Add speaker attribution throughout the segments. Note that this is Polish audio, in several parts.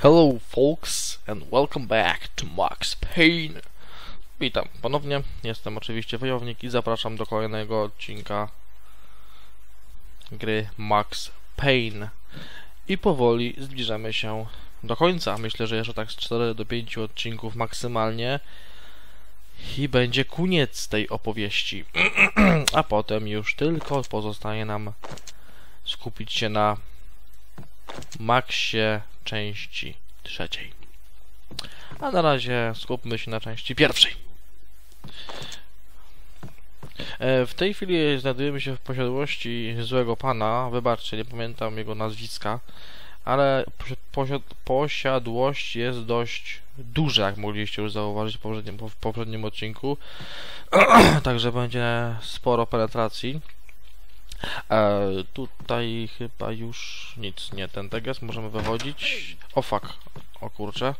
Speaker 1: Hello folks and welcome back to Max Payne. Witam ponownie, jestem oczywiście Wojownik i zapraszam do kolejnego odcinka gry Max Payne. I powoli zbliżamy się do końca. Myślę, że jeszcze tak z 4 do 5 odcinków maksymalnie i będzie koniec tej opowieści. A potem już tylko pozostaje nam skupić się na Maxie części trzeciej. A na razie skupmy się na części pierwszej. E, W tej chwili znajdujemy się w posiadłości złego pana. Wybaczcie, nie pamiętam jego nazwiska, ale posi- posiad- posiadłość jest dość duża, jak mogliście już zauważyć w poprzednim, w poprzednim odcinku. Także będzie sporo penetracji. E, tutaj chyba już nic, nie ten teges, możemy wychodzić. O fuck, o kurczę.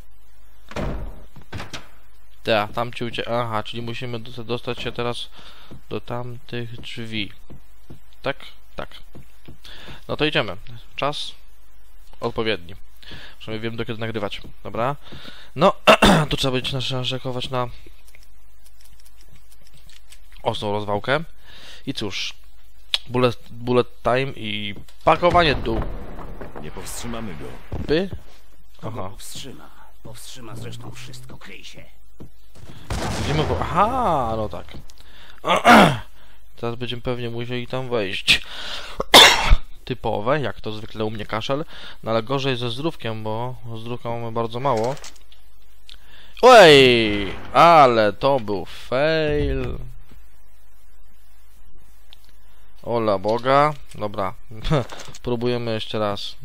Speaker 1: Ta, tam ci ucie... Aha, czyli musimy do- dostać się teraz do tamtych drzwi. Tak? Tak. No to idziemy. Czas odpowiedni. Przynajmniej wiem do kiedy nagrywać. Dobra. No, tu trzeba będzie narzekać na ostrą rozwałkę. I cóż, bullet, bullet time i pakowanie dół.
Speaker 2: Nie powstrzymamy go.
Speaker 1: By? Aha.
Speaker 3: powstrzyma? Powstrzyma zresztą wszystko, kryj się.
Speaker 1: Idziemy po... Aha, no tak. Teraz będziemy pewnie musieli tam wejść. Typowe, jak to zwykle u mnie kaszel. No ale gorzej ze zdrówkiem, bo zdrówka mamy bardzo mało. Oj, ale to był fail. Ola Boga. Dobra, próbujemy jeszcze raz.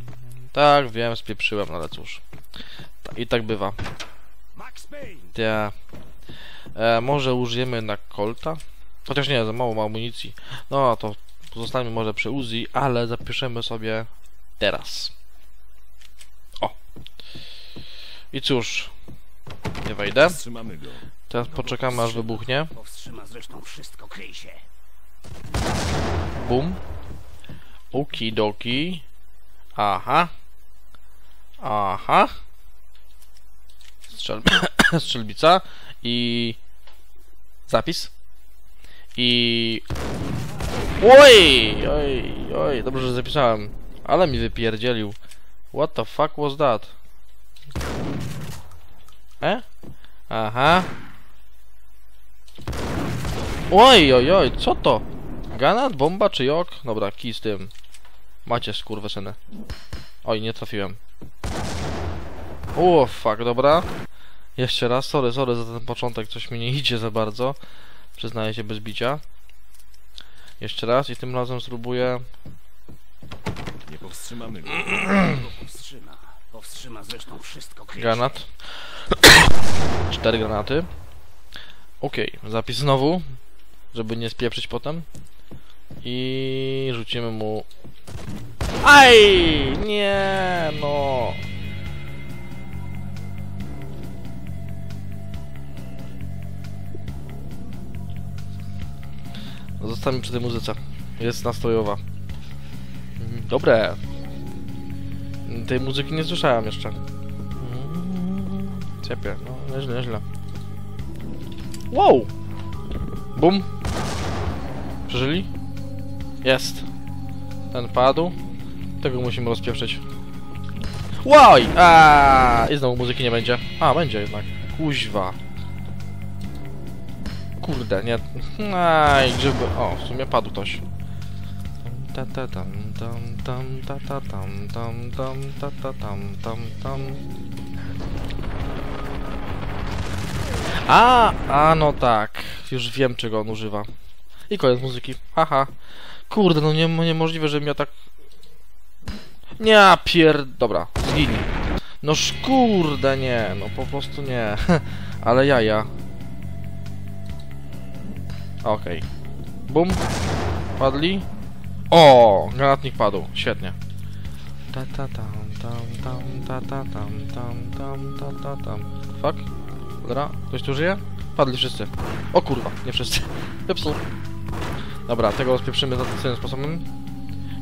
Speaker 1: Tak, wiem, spieprzyłem, no ale cóż. I tak bywa. Ja. E, może użyjemy na Colta? Chociaż nie, za mało ma amunicji. No to pozostańmy może przy Uzi, ale zapiszemy sobie teraz. O. I cóż, nie wejdę. Teraz poczekamy aż wybuchnie.
Speaker 3: Powstrzyma zresztą wszystko, kryj się.
Speaker 1: Bum. Okidoki. Aha. Aha. Strzel... Strzelbica. I... Zapis. I... Oj! Oj, oj, dobrze, że zapisałem. Ale mi wypierdzielił. What the fuck was that? E? Aha. Oj, oj, oj, co to? Granat, bomba czy jok? Dobra, kij z tym. Macie skurwysyny. Oj, nie trafiłem. O, fuck, dobra. Jeszcze raz, sorry, sorry za ten początek, coś mi nie idzie za bardzo. Przyznaję się bez bicia. Jeszcze raz i tym razem spróbuję...
Speaker 2: Nie powstrzymamy go.
Speaker 3: Powstrzyma? Powstrzyma zresztą wszystko.
Speaker 1: Granat. Cztery granaty. Okej, zapis znowu, żeby nie spieprzyć potem. I rzucimy mu... Aj! Nie, no. Zostańmy przy tej muzyce. Jest nastrojowa. Dobre. Tej muzyki nie słyszałem jeszcze. Ciepie, no nieźle, nieźle. Wow! Bum! Przeżyli? Jest. Ten padł. Tego musimy rozpieprzyć. Łoj! A I znowu muzyki nie będzie. A, będzie jednak. Kuźwa. Kurde, nie... Aj, grzyby... O, w sumie padł ktoś. A, a no tak. Już wiem czego on używa. I koniec muzyki. Haha. Kurde, no nie, niemożliwe, żebym ja tak... Nie, pier... Dobra, zginij. No kurde, nie. No po prostu nie. Ale jaja. Okej. Bum. Padli. O, granatnik padł. Świetnie. Ta ta tam tam tam ta ta tam tam tam ta ta tam. Fuck. Dobra, ktoś tu żyje? Padli wszyscy. O kurwa, nie wszyscy. Wypsuł. Dobra, tego rozpieprzymy tradycyjnym sposobem.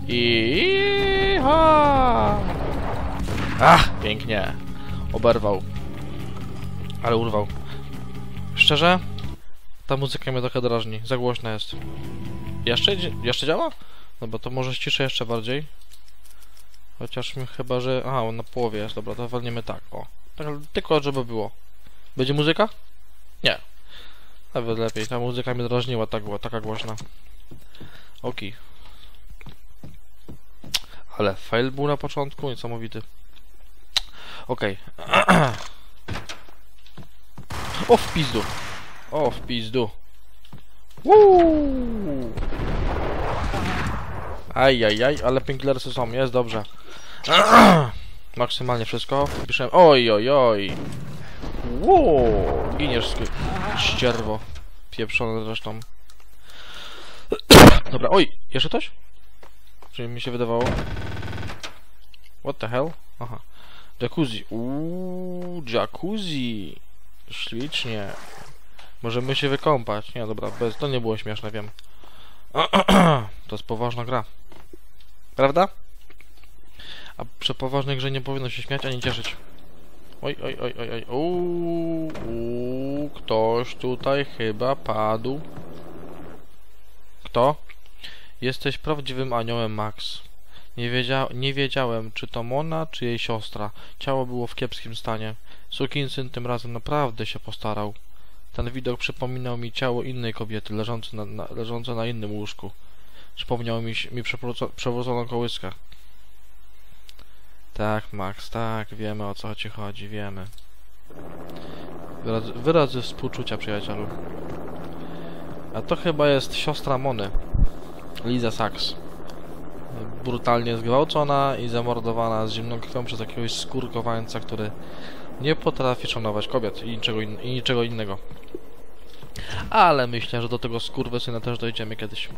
Speaker 1: I... ha! Ach, pięknie. oberwał. Ale urwał. Szczerze? Ta muzyka mnie trochę drażni. Za głośna jest. Jeszcze, jeszcze działa? No bo to może ściszę jeszcze bardziej. Chociaż mi chyba, że... Aha, on na połowie jest. Dobra, to walniemy tak. O. Tak, tylko żeby było. Będzie muzyka? Nie. Nawet lepiej. Ta muzyka mnie drażniła, tak była, taka głośna. Oki. Ale fail był na początku, niesamowity. Okej. o w pizdu. O w pizdu. Woo! Ajajaj, ale pinklersy są, jest dobrze. Maksymalnie wszystko. Piszę. Oj, oj, oj. Wow, giniesz ścierwo. Pieprzone zresztą. Dobra, oj, jeszcze coś? Czy mi się wydawało? What the hell? Aha. Jacuzzi. Uuu, jacuzzi. Ślicznie. Możemy się wykąpać. Nie, dobra, bez, to nie było śmieszne, wiem. To jest poważna gra. Prawda? A przy poważnej grze nie powinno się śmiać ani cieszyć. Oj, oj, oj, oj, oj. Uuu, ktoś tutaj chyba padł. Kto? Jesteś prawdziwym aniołem, Max. Nie, wiedzia nie wiedziałem, czy to Mona, czy jej siostra. Ciało było w kiepskim stanie. Sukinsyn tym razem naprawdę się postarał. Ten widok przypominał mi ciało innej kobiety, leżące na, na, leżące na innym łóżku. Przypomniał mi, mi przewróco- przewróconą kołyskę. Tak, Max, tak, wiemy o co ci chodzi, wiemy. Wyrazy, wyrazy współczucia, przyjacielu. A to chyba jest siostra Mony. Liza Sachs. Brutalnie zgwałcona i zamordowana z zimną krwią przez jakiegoś skórkowańca, który nie potrafi szanować kobiet i niczego, in i niczego innego. Ale myślę, że do tego skurwysyna też dojdziemy kiedyś.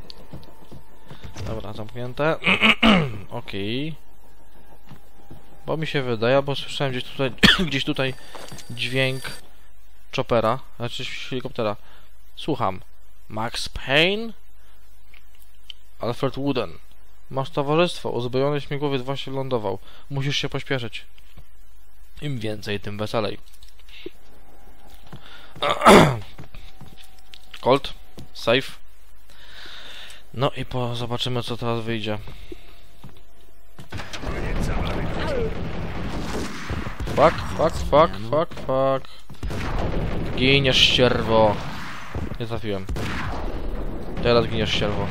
Speaker 1: Dobra, zamknięte. Okej. Bo mi się wydaje, bo słyszałem gdzieś tutaj, gdzieś tutaj dźwięk chopera, znaczy helikoptera. Słucham. Max Payne? Alfred Wooden. Masz towarzystwo, uzbrojony śmigłowiec właśnie lądował. Musisz się pośpieszyć. Im więcej, tym weselej. Colt, safe. No i po zobaczymy co teraz wyjdzie. Fuck, fuck, fuck, fuck, fuck. Giniesz ścierwo. Nie trafiłem. Teraz giniesz ścierwo.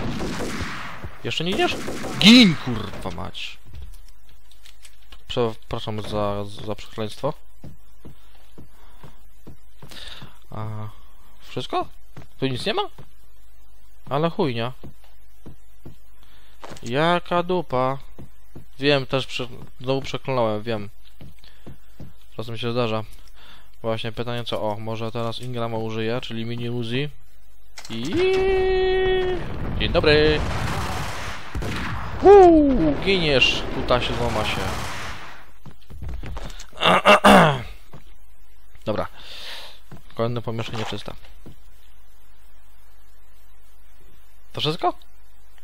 Speaker 1: Jeszcze nie giniesz? Gin kurwa mać. Przepraszam za, za przekleństwo. A, wszystko? Tu nic nie ma? Ale chujnia. Jaka dupa. Wiem, też znowu przeklnąłem, wiem. Czasem się zdarza. Właśnie pytanie co? O, może teraz Ingrama użyję, czyli mini Uzi. I... Dzień dobry! Uuu, giniesz, kutasie, złama się. Dobra. Kolejne pomieszczenie czyste. To wszystko?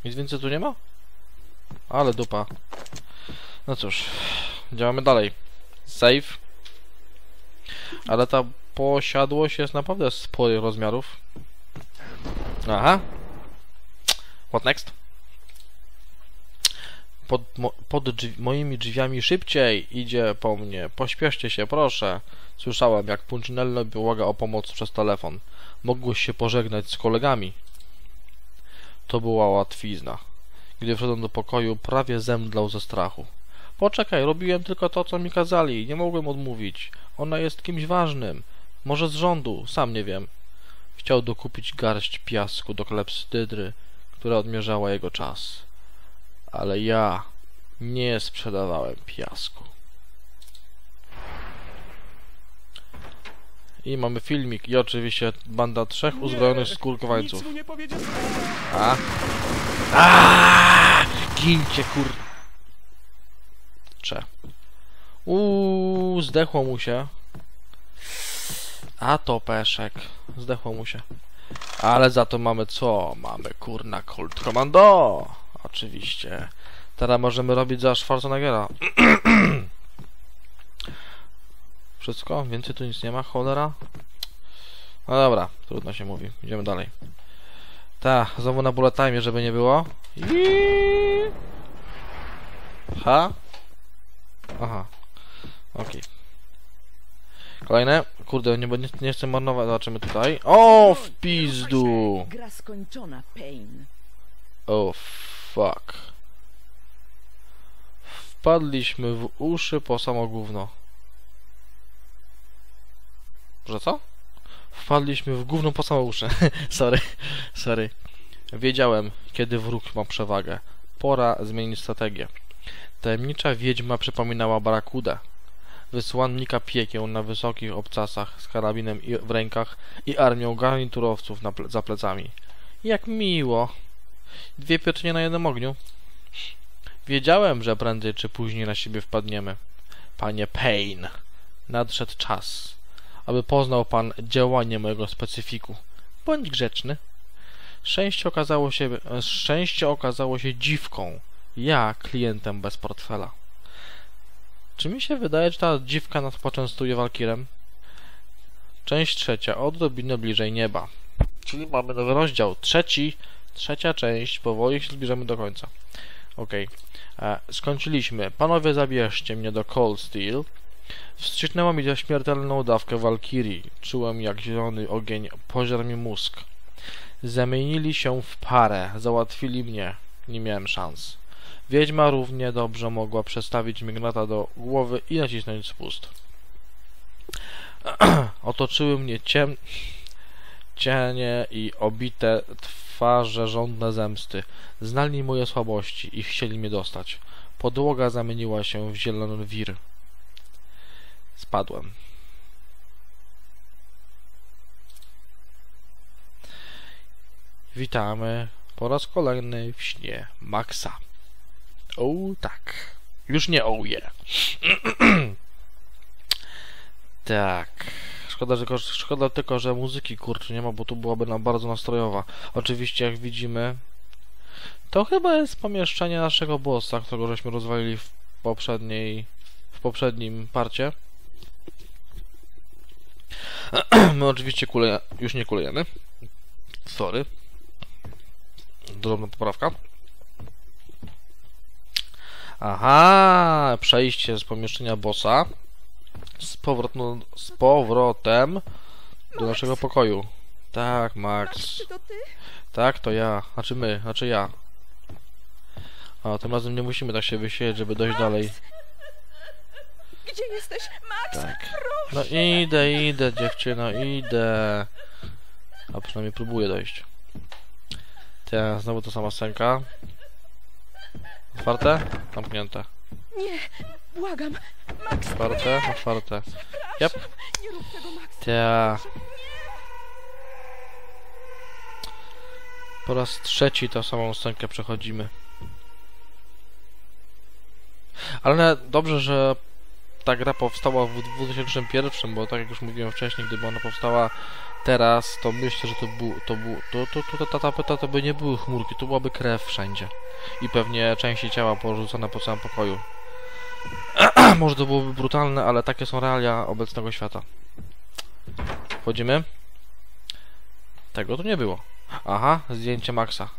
Speaker 1: Nic więcej tu nie ma? Ale dupa. No cóż, działamy dalej. Save. Ale ta posiadłość jest naprawdę sporych rozmiarów. Aha. What next? Pod, mo, pod drzwi, moimi drzwiami szybciej idzie po mnie. Pośpieszcie się, proszę. Słyszałem, jak Punchinello błaga o pomoc przez telefon. Mogłeś się pożegnać z kolegami. To była łatwizna. Gdy wszedłem do pokoju, prawie zemdlał ze strachu. Poczekaj, robiłem tylko to, co mi kazali. Nie mogłem odmówić. Ona jest kimś ważnym. Może z rządu, sam nie wiem. Chciał dokupić garść piasku do klepsydry, która odmierzała jego czas. Ale ja nie sprzedawałem piasku. I mamy filmik i oczywiście banda trzech uzbrojonych
Speaker 2: powiedziałem.
Speaker 1: A? A! Gincie kur... Cze. Uuu, zdechło mu się. A to peszek. Zdechło mu się. Ale za to mamy co? Mamy kurna Colt Commando. Oczywiście. Teraz możemy robić za Schwarzeneggera. wszystko? Więcej tu nic nie ma, cholera? No dobra, trudno się mówi. Idziemy dalej. Ta, znowu na bullet time, żeby nie było. Iiii. Ha? Aha. Okej. Kolejne. Kurde, nie, nie, nie chcę marnować. Zobaczymy tutaj. O, w pizdu!
Speaker 4: Gra skończona, Pain.
Speaker 1: O, fuck. Wpadliśmy w uszy po samo gówno. Że co? Wpadliśmy w gówno po samo uszy. sorry, sorry. Wiedziałem, kiedy wróg ma przewagę. Pora zmienić strategię. Tajemnicza wiedźma przypominała barakudę. Wysłannika piekieł na wysokich obcasach z karabinem w rękach i armią garniturowców na ple za plecami. Jak miło. Dwie pieczenie na jednym ogniu. Wiedziałem, że prędzej czy później na siebie wpadniemy. Panie Payne, nadszedł czas, aby poznał pan działanie mojego specyfiku. Bądź grzeczny. Szczęście okazało się, szczęście okazało się dziwką. Ja klientem bez portfela. Czy mi się wydaje, że ta dziwka nas poczęstuje walkirem? Część trzecia. Odrobinę bliżej nieba. Czyli mamy nowy rozdział. Trzeci. Trzecia część. Powoli się zbliżamy do końca. Okej. E, Skończyliśmy. Panowie, zabierzcie mnie do Cold Steel. Wstrzyknęła mi śmiertelną dawkę Walkirii. Czułem, jak zielony ogień pożarł mi mózg. Zamienili się w parę. Załatwili mnie. Nie miałem szans. Wiedźma równie dobrze mogła przestawić mi gnata do głowy i nacisnąć spust. Otoczyły mnie ciem... cienie i obite twarze żądne zemsty. Znali moje słabości i chcieli mnie dostać. Podłoga zamieniła się w zielony wir. Spadłem. Witamy po raz kolejny w śnie Maxa. O tak. Już nie oh yeah. tak. Szkoda tylko, szkoda tylko, że muzyki kurczę nie ma, bo tu byłaby nam bardzo nastrojowa. Oczywiście jak widzimy to chyba jest pomieszczenie naszego bossa, którego żeśmy rozwalili w poprzedniej w poprzednim parcie. My oczywiście kule, już nie kulejemy. Sorry. Drobna poprawka. Aha, przejście z pomieszczenia bossa z, powrotem, z powrotem do naszego pokoju. Tak, Max.
Speaker 4: Czy to ty?
Speaker 1: Tak, to ja. Znaczy my, znaczy ja. A tym razem nie musimy tak się wysiedzieć, żeby dojść dalej.
Speaker 4: Gdzie jesteś? Max,
Speaker 1: Tak.
Speaker 4: proszę!
Speaker 1: No idę, idę, dziewczyno, idę. A przynajmniej próbuję dojść. Teraz znowu ta sama scenka. Otwarte? Zamknięte.
Speaker 4: Nie, błagam. Max,
Speaker 1: Otwarte? Otwarte. Yep.
Speaker 4: nie rób tego, Max.
Speaker 1: Ta. Po raz trzeci tą samą scenkę przechodzimy. Ale dobrze, że ta gra powstała w 2001, bo tak jak już mówiłem wcześniej, gdyby ona powstała teraz, to myślę, że to był, to był, to, to, to, to, to, to, to by nie były chmurki, to byłaby krew wszędzie. I pewnie części ciała porzucone po całym pokoju. Może to byłoby brutalne, ale takie są realia obecnego świata. Wchodzimy. Tego tu nie było. Aha, zdjęcie Maxa.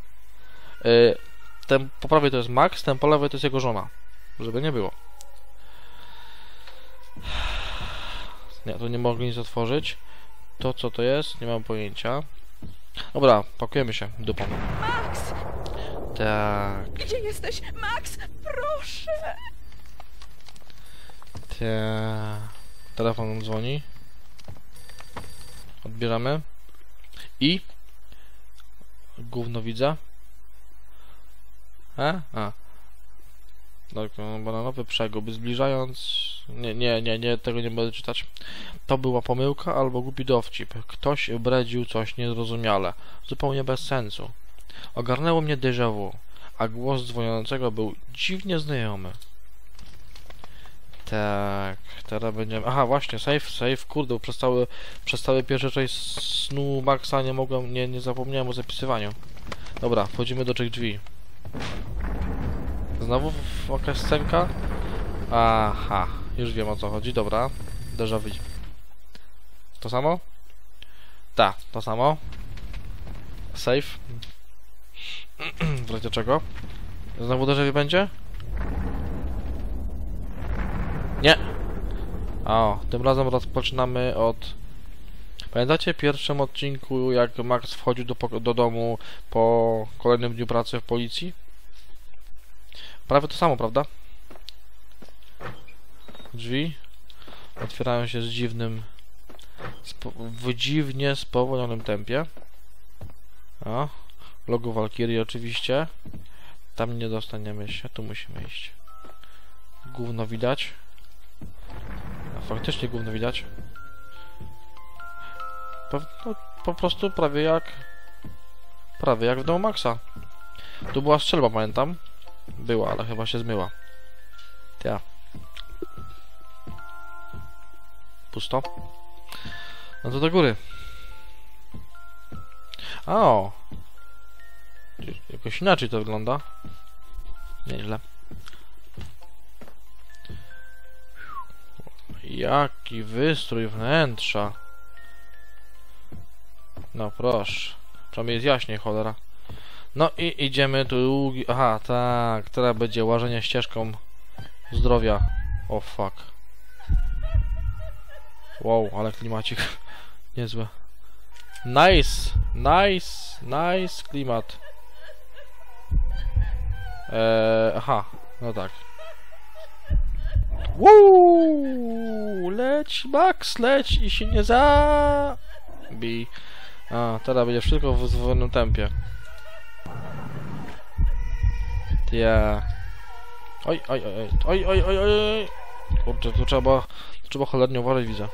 Speaker 1: Yy, ten po prawej to jest Max, ten po lewej to jest jego żona. Żeby nie było. Nie, tu nie mogę nic otworzyć. To co to jest? Nie mam pojęcia. Dobra, pakujemy się dupą.
Speaker 4: Max,
Speaker 1: Tak,
Speaker 4: gdzie jesteś? Max, proszę!
Speaker 1: tak. Telefon nam dzwoni. Odbieramy. I? Gówno widzę. E? A. Tak, no, bananowy przegub. Zbliżając... Nie, nie, nie, nie, tego nie będę czytać. To była pomyłka albo głupi dowcip. Ktoś bredził coś niezrozumiale. Zupełnie bez sensu. Ogarnęło mnie déjà vu, a głos dzwoniącego był dziwnie znajomy. Tak, teraz będziemy... Aha, właśnie, save, save, kurde, przez cały, przez cały pierwszy część snu Maxa nie mogłem, nie, nie zapomniałem o zapisywaniu. Dobra, wchodzimy do tych drzwi. Znowu jakaś scenka? Aha, już wiem o co chodzi, dobra. Déjà vu. To samo? Tak, to samo. Safe. W razie czego? Znowu déjà będzie? Nie. O, tym razem rozpoczynamy od... Pamiętacie w pierwszym odcinku, jak Max wchodził do, do domu po kolejnym dniu pracy w policji? Prawie to samo, prawda? Drzwi otwierają się z dziwnym, w dziwnie spowolnionym tempie. O, logo Valkyrie oczywiście. Tam nie dostaniemy się, tu musimy iść. Gówno widać. A faktycznie gówno widać. Po, no, po prostu prawie jak... Prawie jak w domu Maxa. Tu była strzelba, pamiętam. Była, ale chyba się zmyła. Ja. Pusto. No to do góry. O! Jakoś inaczej to wygląda. Nieźle. Jaki wystrój wnętrza. No proszę. Przynajmniej jest jaśniej, cholera. No i idziemy tu. Aha, tak. Teraz będzie łażenie ścieżką zdrowia. O oh, fuck. Wow, ale klimacik. Niezłe. Nice! Nice! Nice klimat. Eee, aha, no tak. Woo! Leć, Max, leć i się nie zabij. A, teraz będzie wszystko w zwolnionym tempie. Ja. Oj, oj, oj, oj, oj, oj, oj. Kurczę, tu trzeba, tu trzeba cholernie uważać, widzę.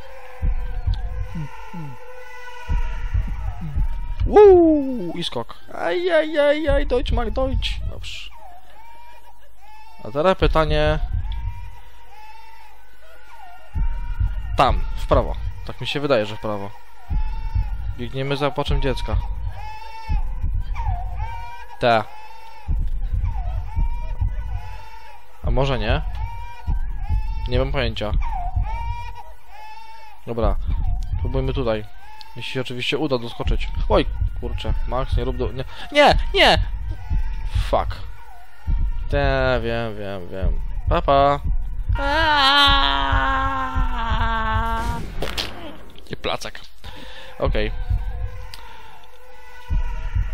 Speaker 1: Woo! I skok. Aj, aj, aj, aj, Deutsch, Mark, Deutsch. Dobrze. A teraz pytanie... Tam, w prawo. Tak mi się wydaje, że w prawo. Biegniemy za płaczem dziecka. Ta. A może nie? Nie mam pojęcia. Dobra. Próbujmy tutaj. Jeśli się oczywiście uda doskoczyć. Oj, kurczę. Max, nie rób do... Nie, nie! nie! Fuck. Te, wiem, wiem, wiem. Papa. I placek. Okej.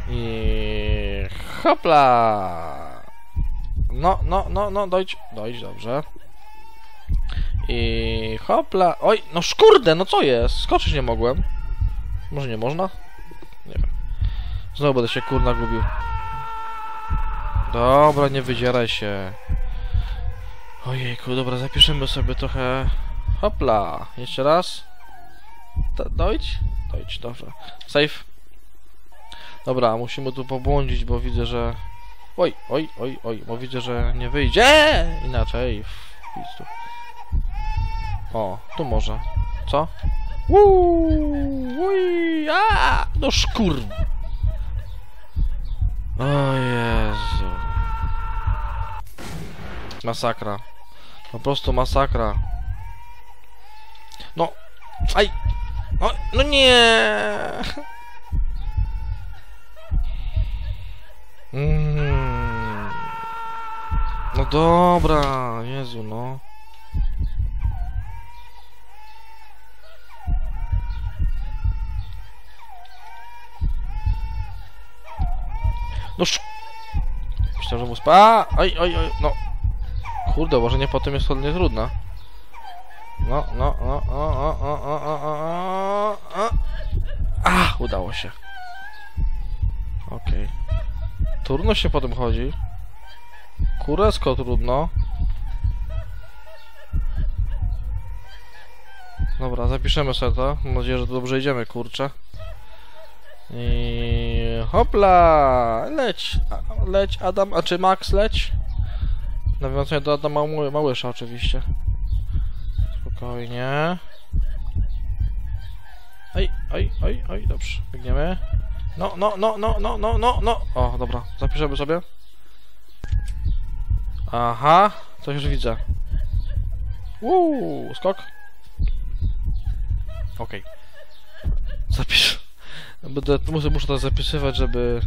Speaker 1: I hopla. No, no, no, no, dojdź, dojdź, dobrze. I hopla. Oj, no szkurde, no co jest? Skoczyć nie mogłem. Może nie można? Nie wiem. Znowu będę się kurna gubił. Dobra, nie wydzieraj się. Ojejku, dobra, zapiszemy sobie trochę... Hopla! Jeszcze raz. Do, dojdź? Dojdź, dobrze. Safe. Dobra, musimy tu pobłądzić, bo widzę, że... Oj, oj, oj, oj, bo widzę, że nie wyjdzie! Inaczej. W pizdu. O, tu może. Co? Uuu, uj, a, no szkur. O Jezu. Masakra. Po prostu masakra. No. Aj. No, no nie. Mm. Dobra, Jezu, no. No sz... Myślałem, że mu spa... Oj, oj, oj, no. Kurde, łożenie potem jest cholernie trudne. No, no, no, o, o, o, o, o, o, o, o. A, udało się. Okej. Trudno się potem chodzi. Kuresko trudno. Dobra, zapiszemy sobie to. Mam nadzieję, że dobrze idziemy, kurczę. I hopla! Leć! Leć, Adam, a czy Max leć? Nawiązanie do Adama Mały, Małysza oczywiście. Spokojnie. Oj, oj, oj, oj, dobrze. Biegniemy. No, no, no, no, no, no, no, no. O, dobra, zapiszemy sobie. Aha, coś już widzę. Uuu, skok. Okej. Zapis. Będę, muszę, muszę to zapisywać, żeby...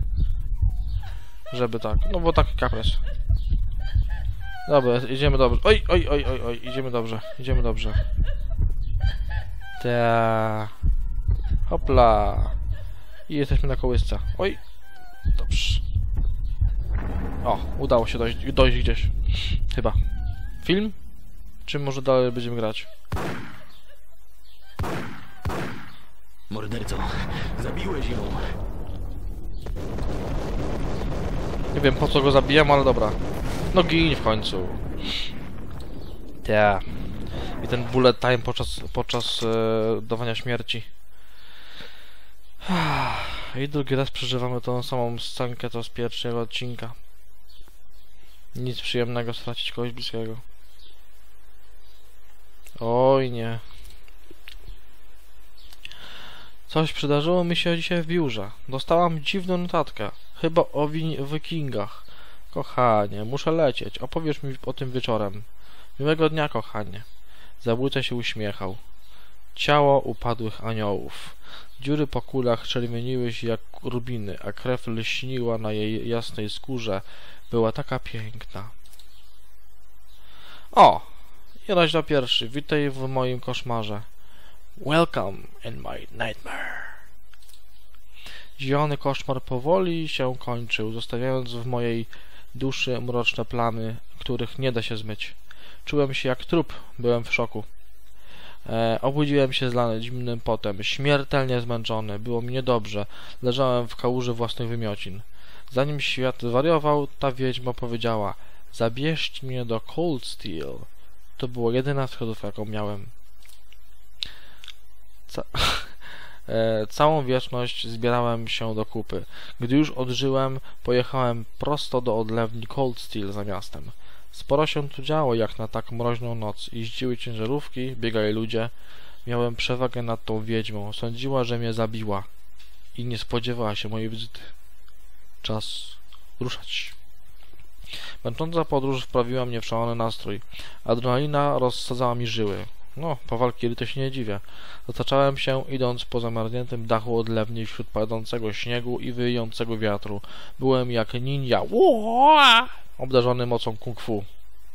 Speaker 1: Żeby tak. No bo taki kapres. Dobra, idziemy dobrze. Oj, oj, oj, oj, oj, idziemy dobrze. Idziemy dobrze. Ta. Hopla. I jesteśmy na kołysce. Oj. Dobrze. O, udało się dojść, dojść gdzieś. Chyba. Film? Czy może dalej będziemy grać?
Speaker 3: Morderco, zabiłeś ją.
Speaker 1: Nie wiem po co go zabijam, ale dobra. No gin w końcu. Ta. I ten bullet time podczas, podczas e, dawania śmierci. I drugi raz przeżywamy tą samą scenkę, to z pierwszego odcinka. Nic przyjemnego stracić kogoś bliskiego. Oj nie. Coś przydarzyło mi się dzisiaj w biurze. Dostałam dziwną notatkę. Chyba o wikingach. Kochanie, muszę lecieć. Opowiesz mi o tym wieczorem. Miłego dnia, kochanie. Zabójca się uśmiechał. Ciało upadłych aniołów. Dziury po kulach czerwieniły się jak rubiny, a krew lśniła na jej jasnej skórze. Była taka piękna. O! I rozdział pierwszy. Witaj w moim koszmarze. Welcome in my nightmare. Zielony koszmar powoli się kończył, zostawiając w mojej duszy mroczne plamy, których nie da się zmyć. Czułem się jak trup, byłem w szoku. E, obudziłem się zlany zimnym potem, śmiertelnie zmęczony, było mi niedobrze, leżałem w kałuży własnych wymiocin. Zanim świat zwariował, ta wiedźma powiedziała Zabierzcie mnie do Cold Steel. To była jedyna wskazówka, jaką miałem. Ca e, całą wieczność zbierałem się do kupy. Gdy już odżyłem, pojechałem prosto do odlewni Cold Steel za miastem. Sporo się tu działo jak na tak mroźną noc. Jeździły ciężarówki, biegali ludzie. Miałem przewagę nad tą wiedźmą. Sądziła, że mnie zabiła. I nie spodziewała się mojej wizyty. Czas ruszać. Męcząca podróż wprawiła mnie w szalony nastrój. Adrenalina rozsadzała mi żyły. No, po walki to się nie dziwię. Zaczęłem się, idąc po zamarzniętym dachu odlewni wśród padającego śniegu i wyjącego wiatru. Byłem jak ninja, Łoa! obdarzony mocą kung fu.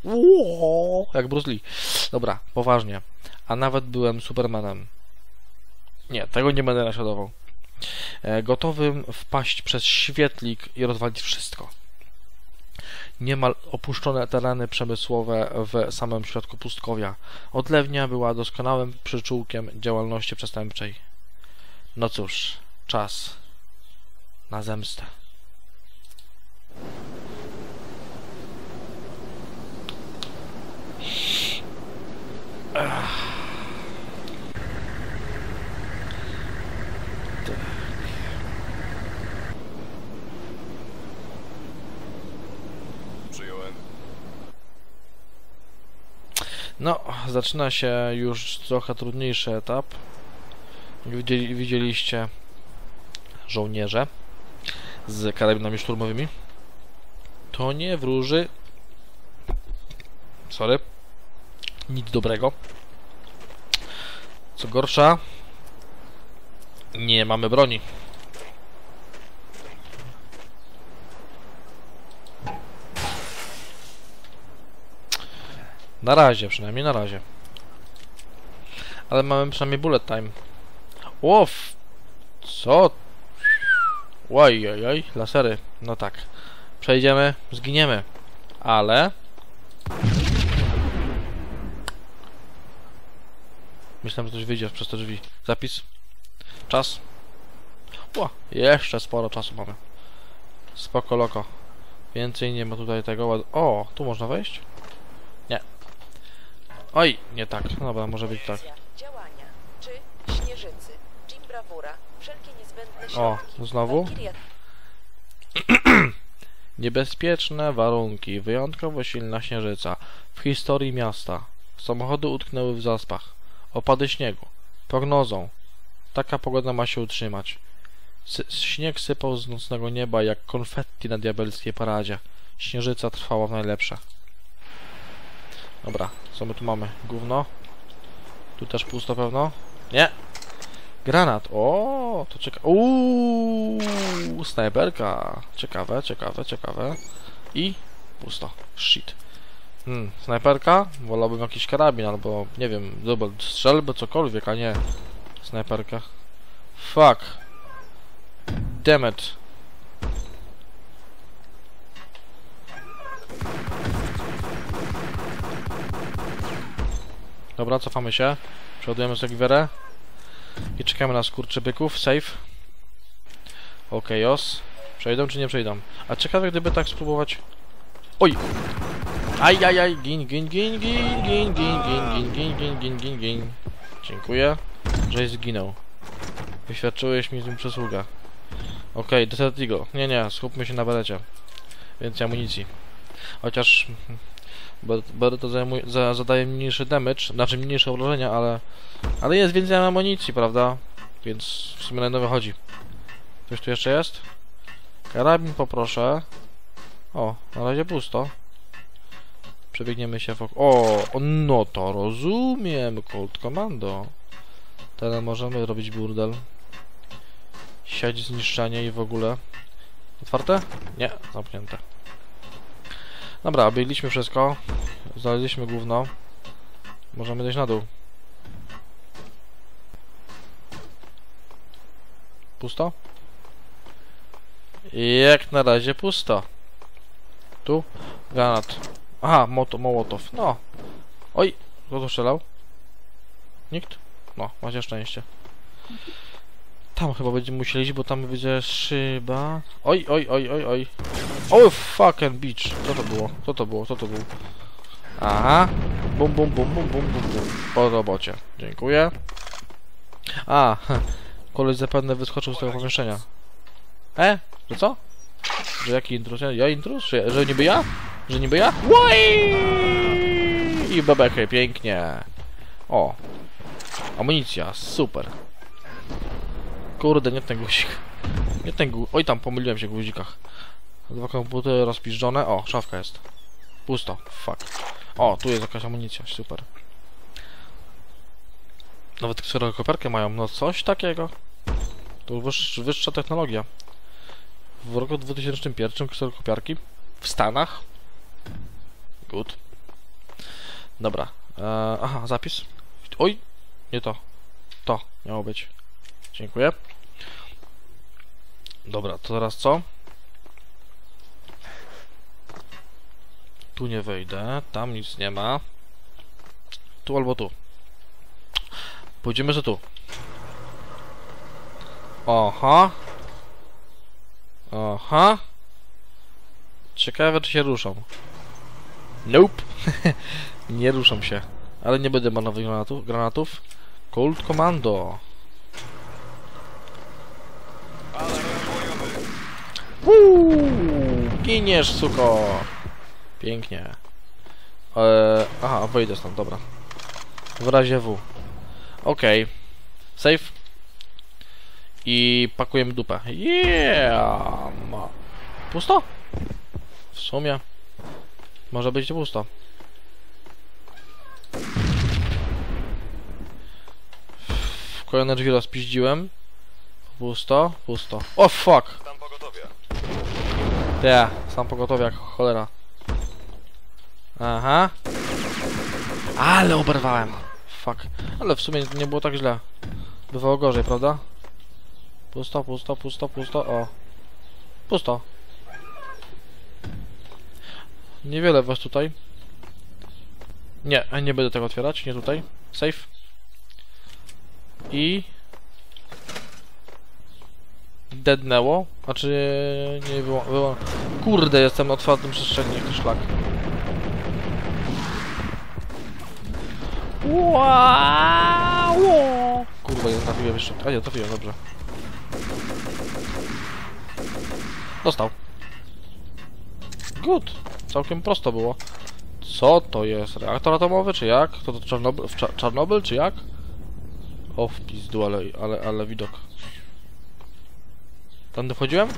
Speaker 1: Łoa! Jak Bruce Lee. Dobra, poważnie. A nawet byłem Supermanem. Nie, tego nie będę naśladował. E, gotowym wpaść przez świetlik i rozwalić wszystko niemal opuszczone tereny przemysłowe w samym środku pustkowia. Odlewnia była doskonałym przyczółkiem działalności przestępczej. No cóż, czas na zemstę. Ach. No, zaczyna się już trochę trudniejszy etap. Widzieli, widzieliście żołnierze z karabinami szturmowymi. To nie wróży. Sorry. Nic dobrego. Co gorsza, nie mamy broni. Na razie, przynajmniej na razie. Ale mamy przynajmniej bullet time. Łof! Co? Oj, lasery. No tak. Przejdziemy, zginiemy. Ale... Myślałem, że coś wyjdzie przez te drzwi. Zapis. Czas. Ła, jeszcze sporo czasu mamy. Spoko loko. Więcej nie ma tutaj tego ład... O, tu można wejść? Oj, nie tak. No dobra, może być tak.
Speaker 5: Działania. Czy śnieżycy. Jim. Wszelkie niezbędne
Speaker 1: O,
Speaker 5: środki.
Speaker 1: znowu?
Speaker 5: Walkiria
Speaker 1: Niebezpieczne warunki. Wyjątkowo silna śnieżyca. W historii miasta. Samochody utknęły w zaspach. Opady śniegu. Prognozą. Taka pogoda ma się utrzymać. Sy śnieg sypał z nocnego nieba jak konfetti na diabelskiej paradzie. Śnieżyca trwała w najlepsze. Dobra, co my tu mamy? Gówno. Tu też pusto pewno? Nie! Granat. O, to ciekawe. Uuu, snajperka. Ciekawe, ciekawe, ciekawe. I pusto. Shit. Hmm, snajperka? Wolałbym jakiś karabin albo, nie wiem, dobra, strzelbę, cokolwiek, a nie snajperka. Fuck. Damn it. Dobra, cofamy się. Przeładujemy sobie gwierę. I czekamy na skurczybyków. Safe. Ok, os. Przejdą czy nie przejdą? A ciekawe gdyby tak spróbować... Oj! Aj, aj, aj, gin, gin, gin, gin, gin, gin, gin, gin, gin, gin, gin, gin, gin. Dziękuję, że zginął. Wyświadczyłeś mi z nim przysługę. Okej, okay, Eagle. Nie, nie, skupmy się na berecie. Więcej amunicji. Chociaż... Beretta za, zadaje mniejszy damage, znaczy mniejsze obrażenia, ale... Ale jest więcej amunicji, prawda? Więc w sumie na wychodzi. Coś tu jeszcze jest? Karabin poproszę. O, na razie pusto. Przebiegniemy się wokół. O, no to rozumiem, Colt Commando. Teraz możemy robić burdel. Siać zniszczenie i w ogóle. Otwarte? Nie, zamknięte. Dobra, obiegliśmy wszystko. Znaleźliśmy gówno. Możemy dojść na dół. Pusto? Jak na razie pusto. Tu? Granat. Aha, moto, mołotow. No. Oj, kto to strzelał? Nikt? No, macie szczęście. Tam chyba będziemy musieli iść, bo tam będzie szyba. Oj, oj, oj, oj, oj. Oh fucking beach. Co to było? Co to było? Co to było? Aha. Bum, bum, bum, bum, bum, bum, bum. Po robocie. Dziękuję. A, koleś zapewne wyskoczył z tego pomieszczenia. E? Że co? Że jaki intrus? Ja, ja intrus? Że, że niby ja? Że niby ja? Łoj! I bebechy, pięknie. O. Amunicja, super. Kurde, nie ten guzik. Nie ten guzik. Oj, tam pomyliłem się w guzikach. Dwa komputery rozpiżdżone. O, szafka jest. Pusto. Fuck. O, tu jest jakaś amunicja. Super. Nawet kserokoperkę mają. No coś takiego. To wyż, wyższa technologia. W roku 2001 kserokopiarki w Stanach. Good. Dobra. Eee, aha, zapis. Oj, nie to. To miało być. Dziękuję. Dobra, to teraz co? Tu nie wejdę, tam nic nie ma. Tu albo tu. Pójdziemy, że tu. Oha. Aha. Ciekawe, czy się ruszą. Nope. nie ruszą się. Ale nie będę marnować granatów. granatów. Cold Commando. Uuu, giniesz, suko. Pięknie. Eee, aha, wyjdę stąd, dobra. W razie W. Okej. Okay. Save. I pakujemy dupę. Yeah! Pusto? W sumie. Może być pusto. Kolejne drzwi rozpiździłem. Pusto, pusto. O oh, fuck! Ja, sam pogotowie jak cholera. Aha. Ale oberwałem. Fuck. Ale w sumie nie było tak źle. Bywało gorzej, prawda? Pusto, pusto, pusto, pusto. O. Pusto. Niewiele was tutaj. Nie, nie będę tego otwierać, nie tutaj. Safe. I... Deadnęło. Znaczy... Nie było... było... Kurde, jestem na otwartym przestrzeni, jak szlak. Wow! Kurwa, nie trafiłem jeszcze. A nie, trafiłem, dobrze. Dostał. Good. Całkiem prosto było. Co to jest? Reaktor atomowy, czy jak? To to Czarnobyl, Czarnobyl, czy jak? O, w pizdu, ale, ale, ale widok. Tam wchodziłem?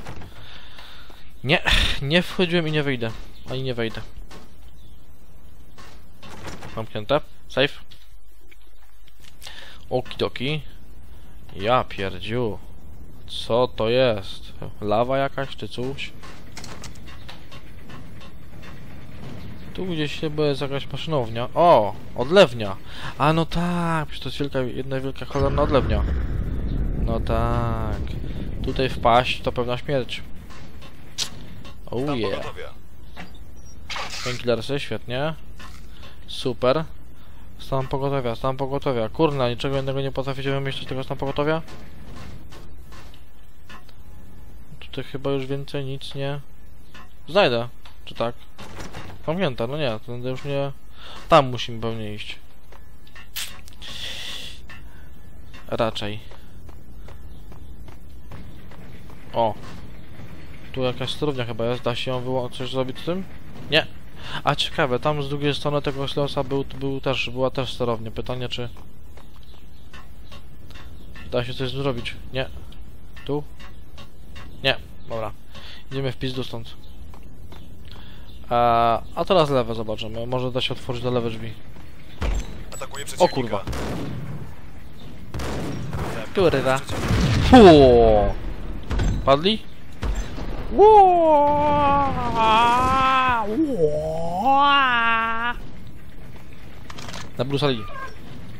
Speaker 1: Nie, nie wchodziłem i nie wyjdę. Ani nie wejdę. Zamknięte. Safe. Okidoki. Ja pierdziu. Co to jest? Lawa jakaś czy coś? Tu gdzieś chyba jest jakaś maszynownia. O! Odlewnia! A no tak, to jest wielka, jedna wielka cholerna odlewnia. No tak. Tutaj wpaść to pewna śmierć. Oh yeah. Painkillersy, świetnie. Super. Stan pogotowia, stan pogotowia. Kurna, niczego innego nie potraficie wymyślić tego stan pogotowia? Tutaj chyba już więcej nic nie... Znajdę. Czy tak? Pamiętam, no nie, to już nie... Tam musimy pewnie iść. Raczej. O. Tu jakaś sterownia chyba jest, da się ją wyłączyć, coś zrobić z tym? Nie. A ciekawe, tam z drugiej strony tego ślosa był, był też, była też sterownia. Pytanie czy... Da się coś z tym zrobić? Nie. Tu? Nie. Dobra. Idziemy w pizdu stąd. A, a teraz lewe zobaczymy. Może da się otworzyć do lewe drzwi.
Speaker 2: Atakuje
Speaker 1: O kurwa. Kurwa. Ło! Padli? Na Brusali.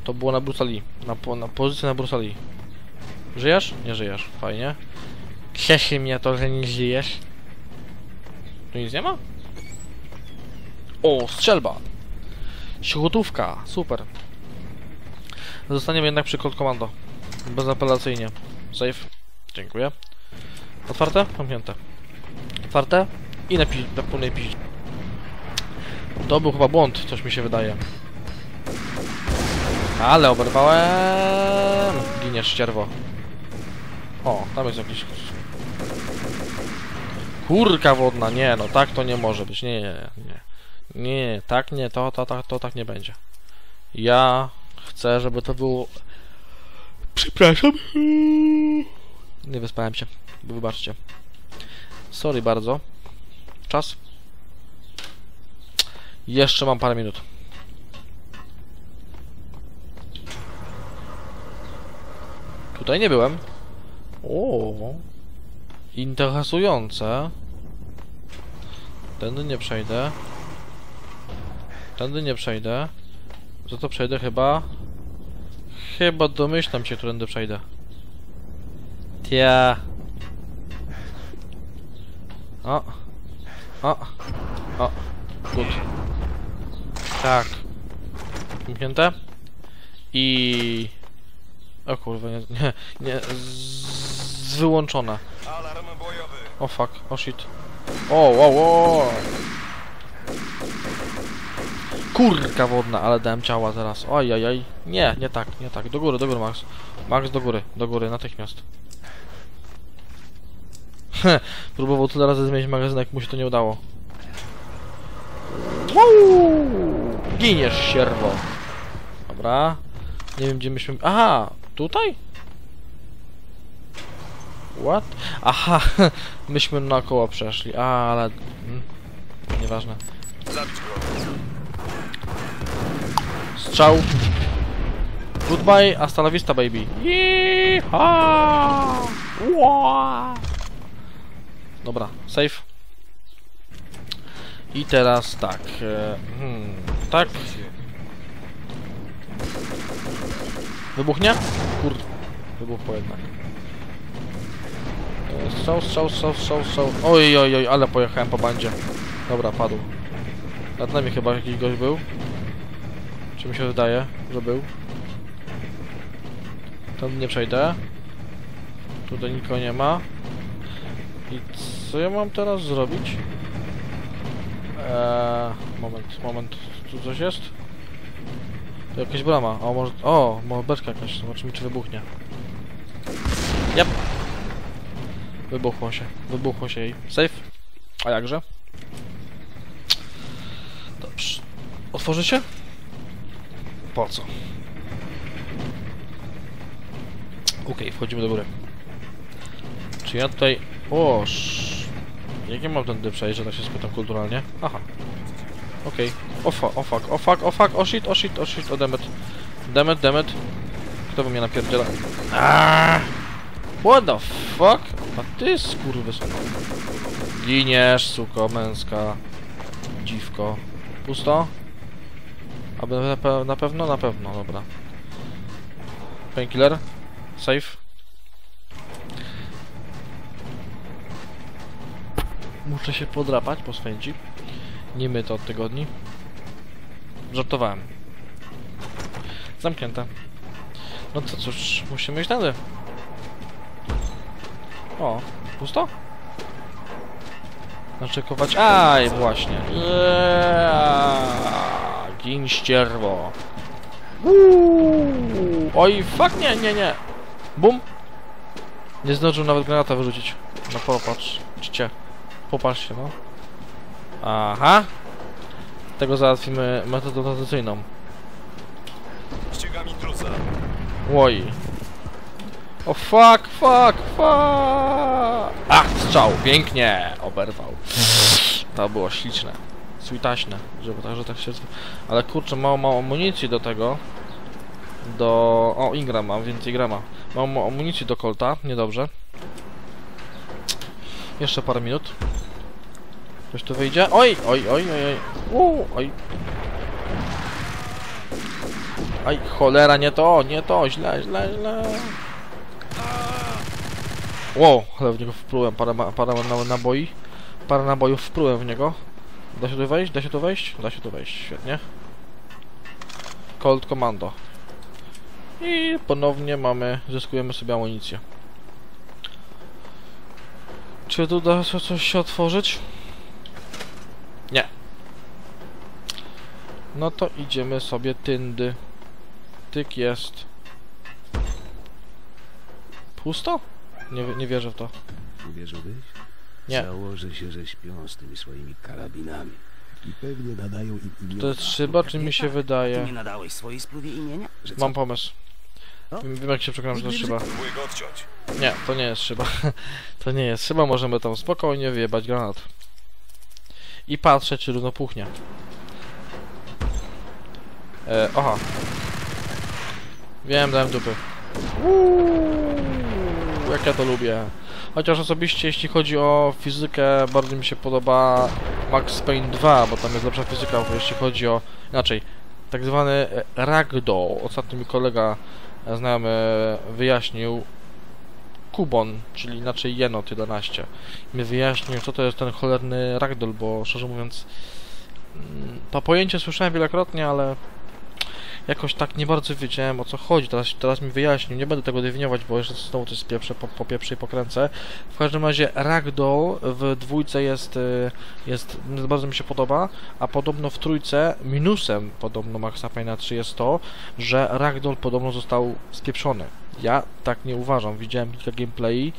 Speaker 1: To było na Brusali. Na, po, na pozycji na Brusali. Żyjesz? Nie żyjesz. Fajnie. Cieszy mnie to, że nie żyjesz. Tu nic nie ma? O, strzelba! Śrutówka, super. Zostaniemy jednak przy Cold Commando. Bezapelacyjnie. Save. Dziękuję. Otwarte? Zamknięte. Otwarte? I na, pi- na pełnej. To był chyba błąd, coś mi się wydaje. Ale oberwałem! Giniesz, ścierwo. O, tam jest jakiś... Kurka wodna, nie no, tak to nie może być, nie, nie, nie. Nie, tak nie, to, to, to, to tak nie będzie. Ja chcę, żeby to było... Przepraszam. Nie wyspałem się. Wybaczcie. Sorry bardzo. Czas. Jeszcze mam parę minut. Tutaj nie byłem. O, interesujące. Tędy nie przejdę. Tędy nie przejdę. Za to przejdę chyba... Chyba domyślam się, którędy przejdę. Tia. O. O. O. Good. Tak. Zamknięte. I... O kurwa, nie... Nie, nie z... Wyłączone. O fuck, o shit. O, wow, wow. Kurka wodna, ale dałem ciała teraz. Oj, oj, oj. Nie, nie tak, nie tak. Do góry, do góry, Max. Max, do góry, do góry, natychmiast. Próbował tyle razy zmienić magazynek, mu się to nie udało. Wow! Giniesz, sierwo. Dobra. Nie wiem, gdzie myśmy... Aha, tutaj? What? Aha, myśmy naokoło przeszli. A, ale... Mm, nieważne. Strzał. Goodbye, hasta la vista, baby. Yeehaw! Ła! Dobra, save. I teraz tak. e, Hmm, tak. Wybuchnie? Kur... Wybuchło jednak. E, Strzał, strzał, strzał, strzał, strzał. Oj, oj, oj, ale pojechałem po bandzie. Dobra, padł. Nad nami chyba jakiś gość był. Czy mi się wydaje, że był? Tam nie przejdę. Tutaj nikogo nie ma. I co ja mam teraz zrobić? Eee, moment, moment. Tu coś jest? To jakaś brama. O, może... O, beczka jakaś. Zobaczymy, czy wybuchnie. Yep. Wybuchło się. Wybuchło się jej. Safe? A jakże? Dobrze. Otworzy się? Po co? Okej, wchodzimy do góry. Czy ja tutaj... O, sz... Jak ja mam tędy przejść, że tak się spytam kulturalnie? Aha. Okej. O fuck, o fuck, o fuck, o fuck, o shit, o shit, o shit, o demet. Demet, demet. Kto by mnie napierdziela? Aaaa! What the fuck? A ty skurwysyn. Giniesz, suko, męska. Dziwko. Pusto? Aby na, pe na pewno? Na pewno, dobra. Painkiller? Safe? Muszę się podrapać po swędzi. Nie my to od tygodni. Żartowałem. Zamknięte. No to cóż, musimy iść tędy. O, pusto? Naczekować. Aj, właśnie. Eee, Gin ścierwo. Uuu. Oj, fuck, nie, nie, nie. Bum. Nie zdążył nawet granata wyrzucić. No popatrz, czcie. Popatrz się, no. Aha. Tego załatwimy metodą tradycyjną.
Speaker 2: Ścigam intruza.
Speaker 1: Oj. O fuck, fuck, fuck. A, strzał, pięknie. Oberwał. To było śliczne. Switaśne, żeby tak, że tak się... Ale kurczę, mało, mało amunicji do tego. Do... O, Ingram mam, więcej grama. Mało mało amunicji do Colta, niedobrze. Jeszcze parę minut. Ktoś tu wyjdzie? Oj, oj, oj, oj, oj. Uuu, oj. Aj, cholera, nie to, nie to, źle, źle, źle. Wow, ale w niego wplułem parę, parę na, naboi. Parę nabojów wplułem w niego. Da się tu wejść? Da się tu wejść? Da się tu wejść, świetnie. Cold Commando. I ponownie mamy, zyskujemy sobie amunicję. Czy tu da się coś się otworzyć? Nie. No to idziemy sobie tyndy. Tyk jest. Pusto? Nie, nie wierzę w to.
Speaker 3: Uwierzyłbyś?
Speaker 1: Nie.
Speaker 3: Założę się, że śpią z tymi swoimi karabinami.
Speaker 6: I pewnie nadają im imiona.
Speaker 1: To jest szyba, czy mi się
Speaker 3: Ty
Speaker 1: wydaje?
Speaker 3: nie nadałeś swojej spluwie imienia?
Speaker 1: Mam pomysł.
Speaker 3: No?
Speaker 1: Wiem, jak się przekonam, że to jest szyba. Nie, to nie jest szyba. To nie jest szyba, możemy tam spokojnie wyjebać granat. I patrzeć, czy równo puchnie. E, aha. Wiem, dałem dupy. Uuu, jak ja to lubię. Chociaż osobiście, jeśli chodzi o fizykę, bardzo mi się podoba Max Payne 2, bo tam jest lepsza fizyka, jeśli chodzi o... Inaczej, tak zwany ragdoll. Ostatnio mi kolega znajomy wyjaśnił, Kubon, czyli inaczej Jenot 11 mi wyjaśnił, co to jest ten cholerny ragdoll, bo szczerze mówiąc mm, to pojęcie słyszałem wielokrotnie, ale jakoś tak nie bardzo wiedziałem o co chodzi. Teraz, teraz mi wyjaśnił, nie będę tego definiować, bo jeszcze znowu coś spieprzę, po, po pierwszej pokręcę. W każdym razie ragdoll w dwójce jest, y, jest, bardzo mi się podoba, a podobno w trójce minusem podobno Maxa Payne'a 3 jest to, że ragdoll podobno został spieprzony. Ja tak nie uważam. Widziałem kilka gameplay,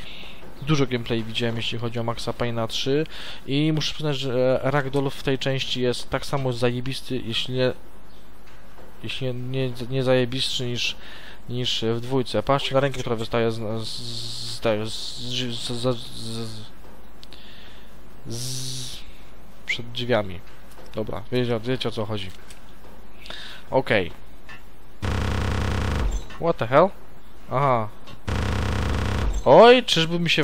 Speaker 1: dużo gameplay widziałem jeśli chodzi o Maxa Payne'a 3 i muszę przyznać, że Ragdoll w tej części jest tak samo zajebisty, jeśli nie jeśli nie, nie zajebistszy niż niż w dwójce. Patrzcie na rękę, która wystaje z, z, z, z, z, z, z, przed drzwiami. Dobra, wiecie, wiecie o co chodzi. Okej. What the hell? Aha. Oj, czyżby mi się...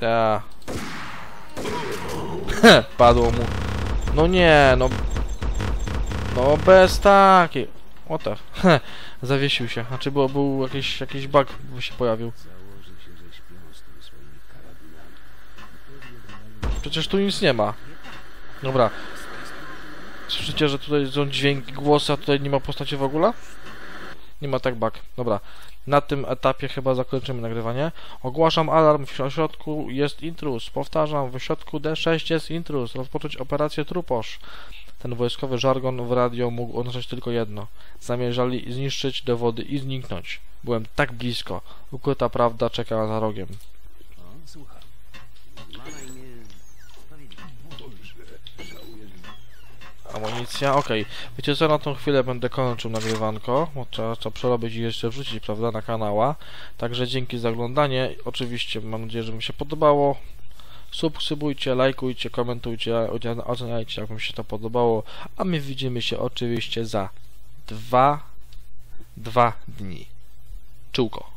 Speaker 1: Ta. Padło mu. No nie, no... No bez takiej... What the... Zawiesił się. Znaczy było, był jakiś, jakiś bug się pojawił. Przecież tu nic nie ma. Dobra. Słyszycie, że tutaj są dźwięki, głosy, a tutaj nie ma postaci w ogóle? Nie ma tak bug. Dobra. Na tym etapie chyba zakończymy nagrywanie. Ogłaszam alarm. W środku jest intruz. Powtarzam, w środku D6 jest intruz. Rozpocząć operację Truposz. Ten wojskowy żargon w radio mógł oznaczać tylko jedno. Zamierzali zniszczyć dowody i zniknąć. Byłem tak blisko. Ukryta prawda czeka za rogiem. Amunicja, okej. Wiecie co, na tą chwilę będę kończył nagrywanko, bo trzeba, trzeba przerobić i jeszcze wrzucić, prawda, na kanała. Także dzięki za oglądanie. Oczywiście mam nadzieję, że Wam się podobało. Subskrybujcie, lajkujcie, komentujcie, oceniajcie jak wam się to podobało, a my widzimy się oczywiście za dwa, dwa dni. Czułko.